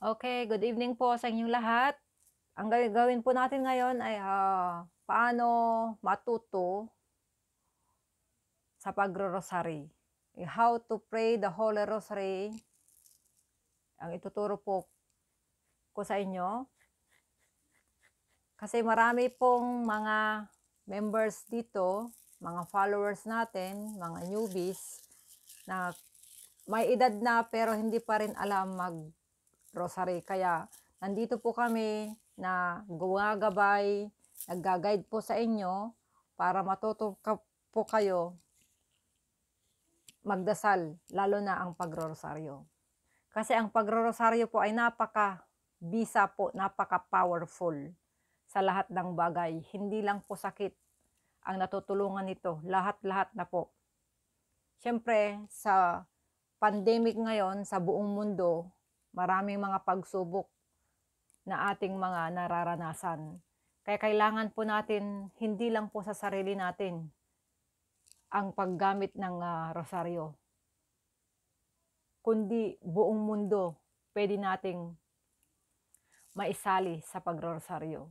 Okay, good evening po sa inyong lahat. Ang gagawin po natin ngayon ay ah, paano matuto sa pagro-rosary. How to pray the Holy Rosary. Ang ituturo po ko sa inyo. Kasi marami pong mga members dito, mga followers natin, mga newbies, na may edad na pero hindi pa rin alam mag rosary. Kaya nandito po kami na gumagabay, nagga-guide po sa inyo para matuto ka po kayo magdasal, lalo na ang pagro-rosaryo. Kasi ang pagro-rosaryo po ay napaka bisa po, napaka powerful sa lahat ng bagay. Hindi lang po sakit ang natutulungan nito. Lahat-lahat na po. Siyempre, sa pandemic ngayon, sa buong mundo, maraming mga pagsubok na ating mga nararanasan. Kaya kailangan po natin, hindi lang po sa sarili natin, ang paggamit ng ah, rosaryo. Kundi buong mundo, pwede nating maisali sa pagrosaryo.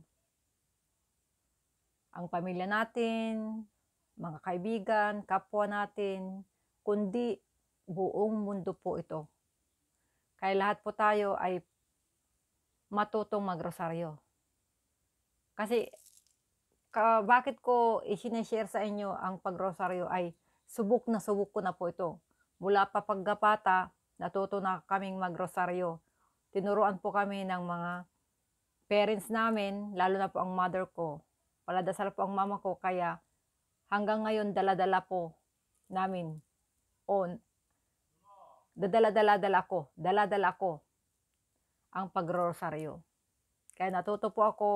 Ang pamilya natin, mga kaibigan, kapwa natin, kundi buong mundo po ito. Kaya lahat po tayo ay matutong magrosaryo. Kasi ka, bakit ko isineshare sa inyo ang pagrosaryo ay subok na subok ko na po ito. Mula pa pagkapata, natuto na kaming magrosaryo. Tinuruan po kami ng mga parents namin, lalo na po ang mother ko. Paladasal po ang mama ko, kaya hanggang ngayon daladala po namin on dadala-dala-dala ko, dala-dala ko ang pagrosaryo. Kaya natuto po ako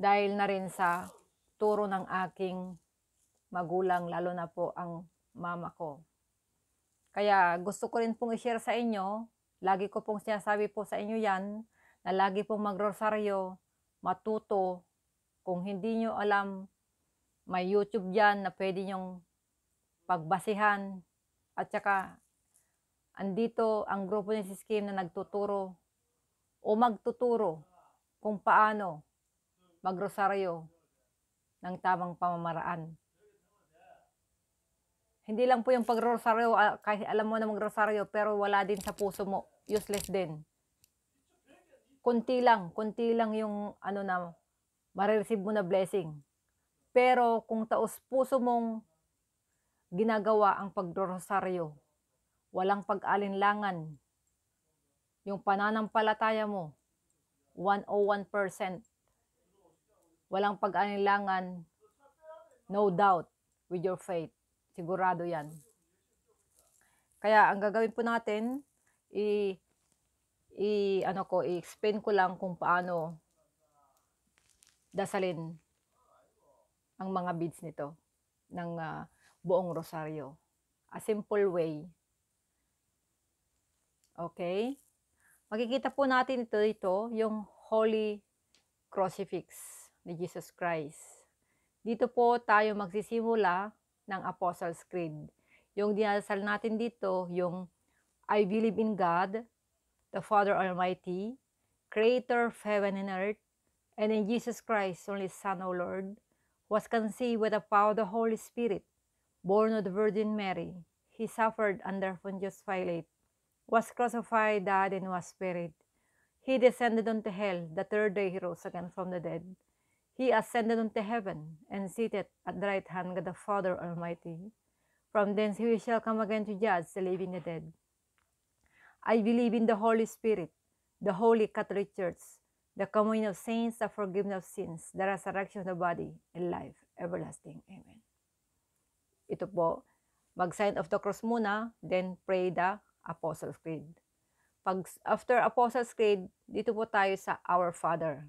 dahil na rin sa turo ng aking magulang, lalo na po ang mama ko. Kaya gusto ko rin pong i-share sa inyo, lagi ko pong sinasabi po sa inyo yan, na lagi pong magrosaryo, matuto, kung hindi nyo alam, may YouTube dyan na pwede nyong pagbasihan, at saka andito ang grupo ni Sis Kim na nagtuturo o magtuturo kung paano magrosaryo ng tamang pamamaraan. Hindi lang po yung pagrosaryo, ah, kahit alam mo na magrosaryo, pero wala din sa puso mo, useless din. Kunti lang, kunti lang yung ano na, marireceive mo na blessing. Pero kung taos puso mong ginagawa ang pagdorosaryo, walang pag-alinlangan, yung pananampalataya mo, 101%, walang pag-alinlangan, no doubt with your faith. Sigurado yan. Kaya ang gagawin po natin, i, i ano ko, i-explain ko lang kung paano dasalin ang mga beads nito ng ah, buong rosaryo. A simple way. Okay? Makikita po natin ito dito, yung Holy Crucifix ni Jesus Christ. Dito po tayo magsisimula ng Apostles' Creed. Yung dinasal natin dito, yung I believe in God, the Father Almighty, Creator of heaven and earth, and in Jesus Christ, only Son, O Lord, was conceived with the power of the Holy Spirit, born of the Virgin Mary. He suffered under Pontius Pilate, was crucified, died, and was buried. He descended into hell. The third day he rose again from the dead. He ascended into heaven and seated at the right hand of the Father Almighty. From thence he shall come again to judge the living and the dead. I believe in the Holy Spirit, the Holy Catholic Church, the communion of saints, the forgiveness of sins, the resurrection of the body, and life everlasting. Amen. Ito po, mag-sign of the cross muna, then pray the Apostles' Creed. Pag after Apostles' Creed, dito po tayo sa Our Father.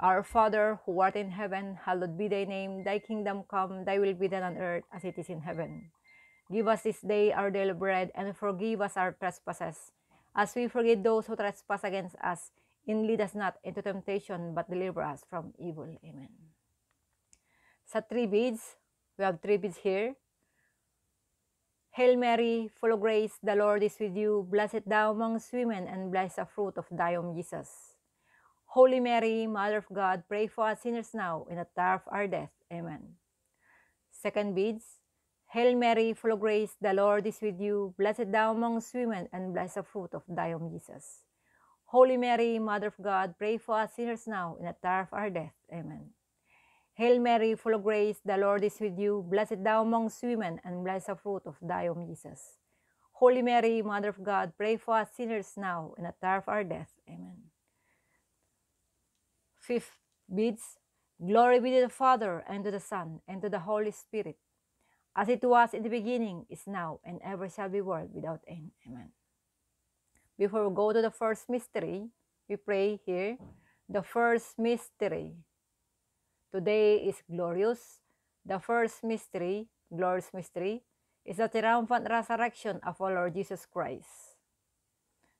Our Father, who art in heaven, hallowed be thy name. Thy kingdom come, thy will be done on earth as it is in heaven. Give us this day our daily bread, and forgive us our trespasses, as we forgive those who trespass against us. And lead us not into temptation, but deliver us from evil. Amen. Sa three beads, we have three beads here. Hail Mary, full of grace, the Lord is with you. Blessed thou amongst women, and blessed the fruit of thy womb, Jesus. Holy Mary, Mother of God, pray for us sinners now and at the hour of our death. Amen. Second beads. Hail Mary, full of grace, the Lord is with you. Blessed thou amongst women, and blessed the fruit of thy womb, Jesus. Holy Mary, Mother of God, pray for us sinners now and at the hour of our death. Amen. Hail Mary, full of grace, the Lord is with you. Blessed thou amongst women, and blessed the fruit of thy womb, Jesus. Holy Mary, Mother of God, pray for us sinners now and at the hour of our death. Amen. Fifth beads. Glory be to the Father, and to the Son, and to the Holy Spirit, as it was in the beginning, is now, and ever shall be, world without end. Amen. Before we go to the first mystery, we pray here. The first mystery. Today is glorious. The first mystery, glorious mystery, is the triumphant resurrection of our Lord Jesus Christ.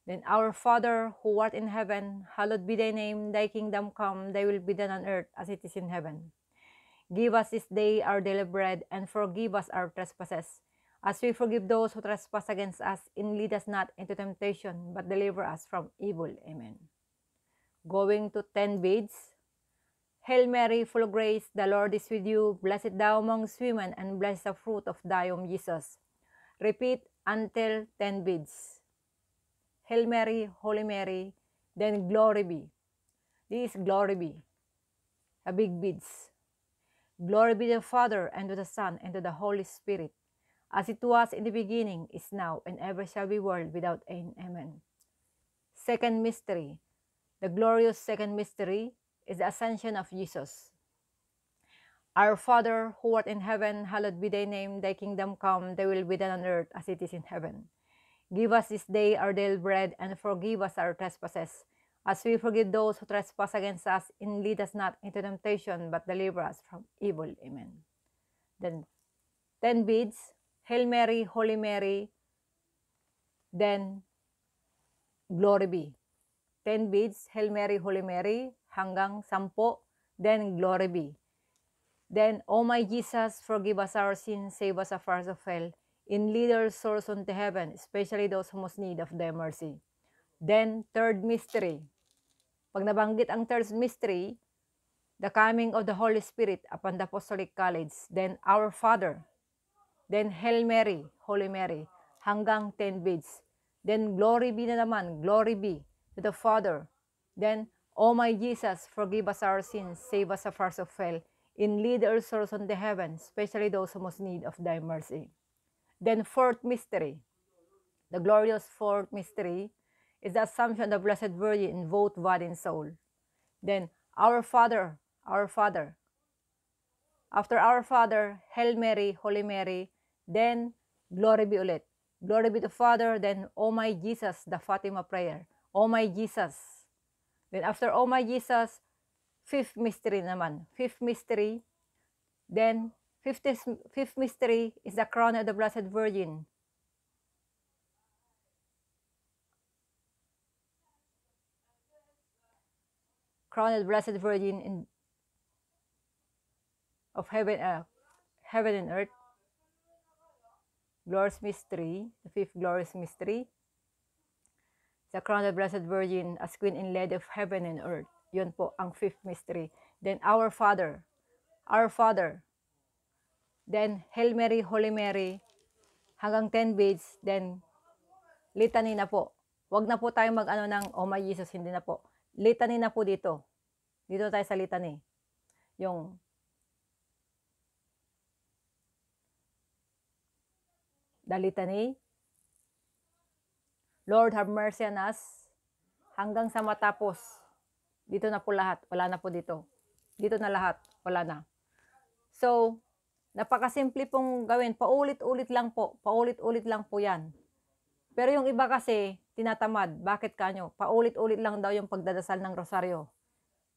Then our Father who art in heaven, hallowed be thy name, thy kingdom come, thy will be done on earth as it is in heaven. Give us this day our daily bread, and forgive us our trespasses, as we forgive those who trespass against us, and lead us not into temptation, but deliver us from evil. Amen. Going to ten beads. Hail Mary, full of grace, the Lord is with you. Blessed thou amongst women, and blessed the fruit of thy womb, Jesus. Repeat until ten beads. Hail Mary, Holy Mary, then glory be. This is glory be. A big beads. Glory be to the Father, and to the Son, and to the Holy Spirit, as it was in the beginning, is now, and ever shall be, world without end. Amen. Second mystery. The glorious second mystery is the ascension of Jesus. Our Father, who art in heaven, hallowed be thy name, thy kingdom come, thy will be done on earth as it is in heaven. Give us this day our daily bread, and forgive us our trespasses, as we forgive those who trespass against us, and lead us not into temptation, but deliver us from evil. Amen. Then, ten beads, Hail Mary, Holy Mary, then, Glory be. Ten beads, Hail Mary, Holy Mary, hanggang sampo, then Glory be. Then, O my Jesus, forgive us our sins, save us from fires of hell, in lead our souls unto heaven, especially those who most need of thy mercy. Then, third mystery. Pag nabanggit ang third mystery, the coming of the Holy Spirit upon the Apostolic College, then our Father, then Hail Mary, Holy Mary, hanggang 10 beads. Then glory be na naman, glory be to the Father. Then, O my Jesus, forgive us our sins, save us of hell, and lead our souls unto heaven, especially those who most need of thy mercy. Then fourth mystery, the glorious fourth mystery, is the assumption of the Blessed Virgin in both body and soul. Then our Father, our Father. After our Father, Hail Mary, Holy Mary, then glory be ulit. Glory be to Father, then O my Jesus, the Fatima prayer. O my Jesus. Then after O my Jesus, fifth mystery naman. Fifth mystery, then Fifth, fifth mystery is the crown of the Blessed Virgin. Crown of the Blessed Virgin in, of heaven, uh, heaven and earth. Glorious mystery, the fifth glorious mystery. The crown of Blessed Virgin as Queen and Lady of heaven and earth. Yun po ang fifth mystery. Then our Father, our Father, then Hail Mary, Holy Mary, hanggang 10 beads, then litany na po. Huwag na po tayo mag-ano ng, oh my Jesus, hindi na po. Litany na po dito. Dito tayo sa litany. Yung the litany. Lord, have mercy on us. Hanggang sa matapos. Dito na po lahat. Wala na po dito. Dito na lahat. Wala na. So, Napakasimple pong gawin. Paulit-ulit lang po. Paulit-ulit lang po yan. Pero yung iba kasi, tinatamad. Bakit kanyo? Paulit-ulit lang daw yung pagdadasal ng rosaryo.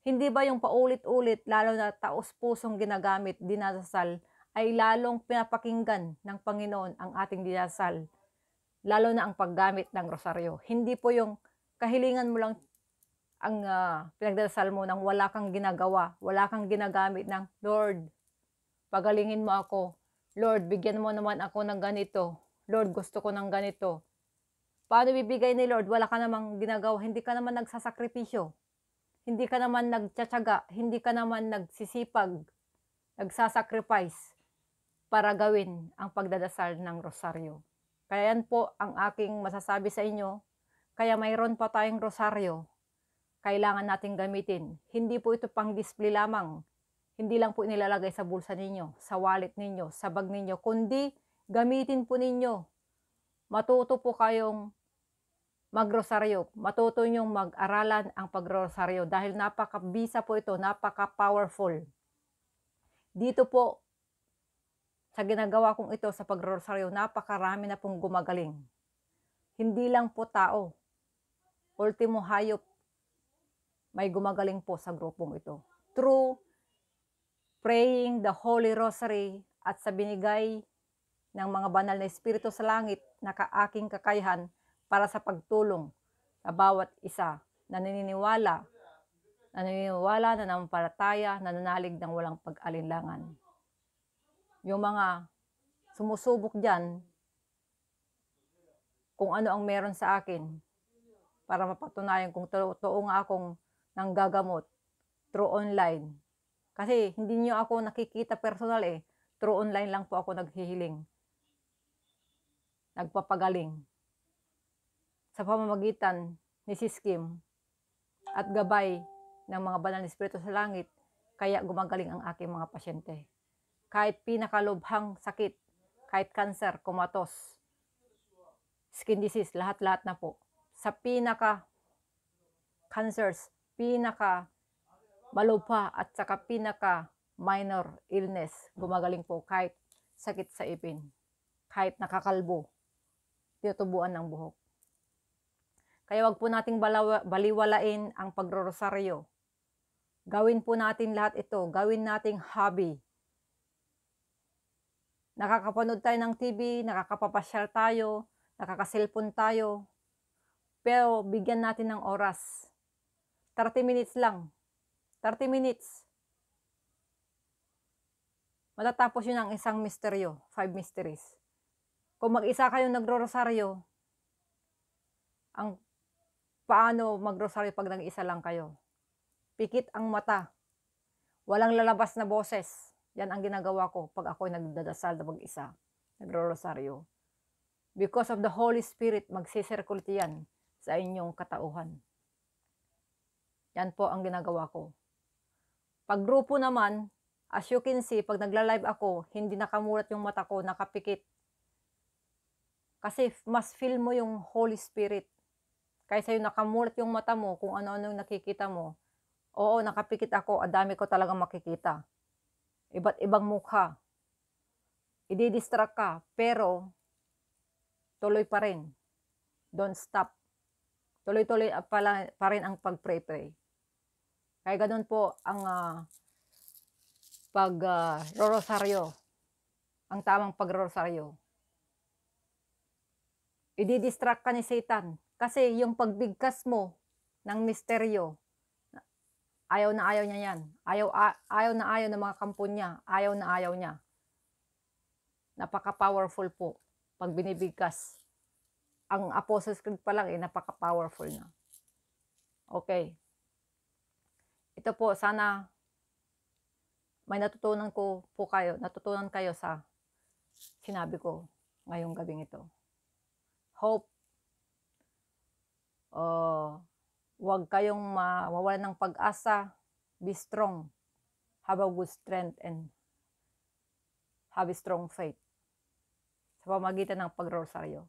Hindi ba yung paulit-ulit, lalo na taos-pusong ginagamit, dinadasal, ay lalong pinapakinggan ng Panginoon ang ating dinasal. Lalo na ang paggamit ng rosaryo. Hindi po yung kahilingan mo lang ang uh, pinagdasal mo nang wala kang ginagawa, wala kang ginagamit ng Lord, pagalingin mo ako. Lord, bigyan mo naman ako ng ganito. Lord, gusto ko ng ganito. Paano bibigay ni Lord? Wala ka namang ginagawa. Hindi ka naman nagsasakripisyo. Hindi ka naman nagtsatsaga. Hindi ka naman nagsisipag. Nagsasacrifice para gawin ang pagdadasal ng rosaryo. Kaya yan po ang aking masasabi sa inyo. Kaya mayroon pa tayong rosaryo. Kailangan nating gamitin. Hindi po ito pang display lamang. Hindi lang po inilalagay sa bulsa ninyo, sa wallet ninyo, sa bag ninyo, kundi gamitin po ninyo. Matuto po kayong magrosaryo. Matuto nyong mag-aralan ang pagrosaryo dahil napaka-bisa po ito, napaka-powerful. Dito po, sa ginagawa kong ito sa pagrosaryo, napakarami na pong gumagaling. Hindi lang po tao. Ultimo hayop, may gumagaling po sa grupong ito. Through praying the Holy Rosary at sa binigay ng mga banal na espiritu sa langit na kaaking kakayahan para sa pagtulong sa bawat isa na naniniwala, naniniwala, na nanampalataya, nananalig ng walang pag-alinlangan. Yung mga sumusubok dyan, kung ano ang meron sa akin, para mapatunayan kung totoo nga akong nanggagamot through online. Kasi hindi niyo ako nakikita personal eh. Through online lang po ako naghihiling. Nagpapagaling sa pamamagitan ni Siskim at gabay ng mga banal na espiritu sa langit, kaya gumagaling ang aking mga pasyente. Kahit pinakalubhang sakit, kahit cancer, kumatos, skin disease, lahat-lahat na po. Sa pinaka cancers, pinaka malubha at saka pinaka minor illness, gumagaling po kahit sakit sa ipin, kahit nakakalbo, tinutubuan ng buhok. Kaya wag po nating baliwalain ang pagrorosaryo. Gawin po natin lahat ito. Gawin nating hobby. Nakakapanood tayo ng TV, nakakapapasyal tayo, nakakaselfon tayo. Pero bigyan natin ng oras. 30 minutes lang. 30 minutes. Matatapos yun ang isang misteryo, five mysteries. Kung mag-isa kayong nagro-rosaryo, ang paano magrosaryo pag nag-isa lang kayo. Pikit ang mata. Walang lalabas na boses. Yan ang ginagawa ko pag ako'y nagdadasal na mag-isa. Nagro-rosaryo. Because of the Holy Spirit, magsisirkulti yan sa inyong katauhan. Yan po ang ginagawa ko. Pag grupo naman, as you can see, pag nagla-live ako, hindi nakamulat yung mata ko, nakapikit. Kasi mas feel mo yung Holy Spirit Kaysa yung nakamulat yung mata mo, kung ano-ano yung nakikita mo. Oo, nakapikit ako, adami ko talagang makikita. Iba't ibang mukha. Ididistract ka, pero tuloy pa rin. Don't stop. Tuloy-tuloy pa, pa rin ang pag-pray-pray. Kaya ganun po ang uh, pag uh, rosaryo, ang tamang pag-rosaryo. Ididistract ka ni Satan kasi yung pagbigkas mo ng misteryo, ayaw na ayaw niya yan. Ayaw, ayaw na ayaw ng mga kampo niya. Ayaw na ayaw niya. Napaka-powerful po pag binibigkas. Ang Apostles' Creed pa lang eh, napaka-powerful na. Okay. Ito po, sana may natutunan ko po kayo, natutunan kayo sa sinabi ko ngayong gabing ito. Hope uh, huwag kayong mawawalan ng pag-asa. Be strong. Have a good strength and have a strong faith sa pamagitan ng pagrosaryo.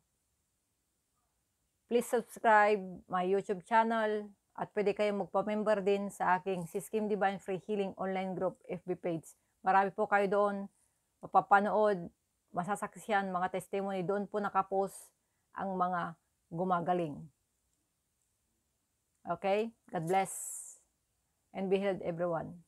Please subscribe my YouTube channel at pwede kayong magpa-member din sa aking Siskim Divine Free Healing Online Group FB page. Marami po kayo doon mapapanood, masasaksihan, mga testimony. Doon po nakapost ang mga gumagaling. Okay? God bless and be healed everyone.